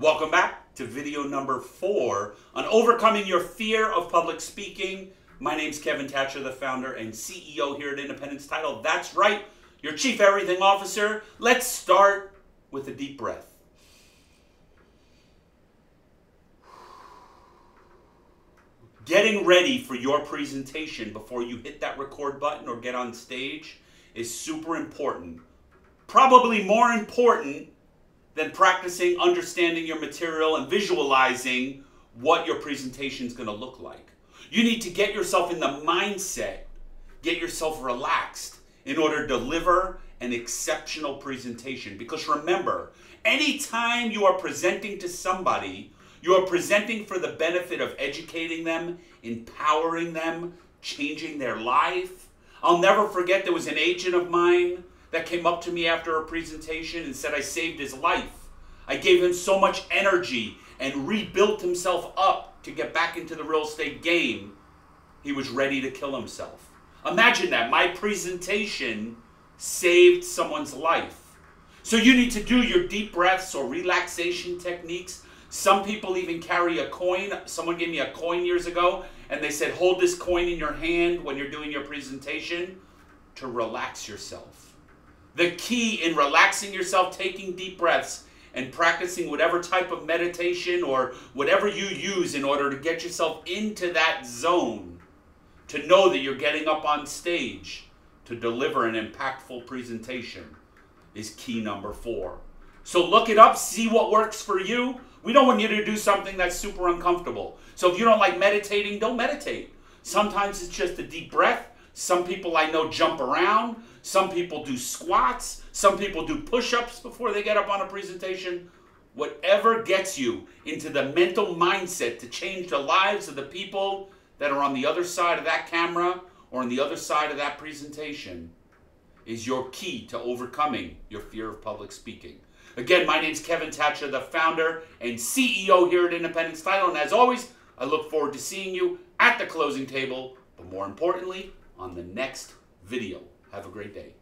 Welcome back to video number four on overcoming your fear of public speaking. My name's Kevin Tacher, the founder and CEO here at Independence Title. That's right, your Chief Everything Officer. Let's start with a deep breath. Getting ready for your presentation before you hit that record button or get on stage is super important. Probably more important than practicing understanding your material and visualizing what your presentation is going to look like. You need to get yourself in the mindset, get yourself relaxed in order to deliver an exceptional presentation. Because remember, anytime you are presenting to somebody, you are presenting for the benefit of educating them, empowering them, changing their life. I'll never forget there was an agent of mine that came up to me after a presentation and said I saved his life. I gave him so much energy and rebuilt himself up to get back into the real estate game. He was ready to kill himself. Imagine that. My presentation saved someone's life. So you need to do your deep breaths or relaxation techniques some people even carry a coin. Someone gave me a coin years ago, and they said, hold this coin in your hand when you're doing your presentation to relax yourself. The key in relaxing yourself, taking deep breaths, and practicing whatever type of meditation or whatever you use in order to get yourself into that zone, to know that you're getting up on stage to deliver an impactful presentation, is key number four. So look it up, see what works for you. We don't want you to do something that's super uncomfortable. So if you don't like meditating, don't meditate. Sometimes it's just a deep breath. Some people I know jump around. Some people do squats. Some people do push ups before they get up on a presentation. Whatever gets you into the mental mindset to change the lives of the people that are on the other side of that camera or on the other side of that presentation is your key to overcoming your fear of public speaking. Again, my name is Kevin Tacher, the founder and CEO here at Independence Title. And as always, I look forward to seeing you at the closing table, but more importantly, on the next video. Have a great day.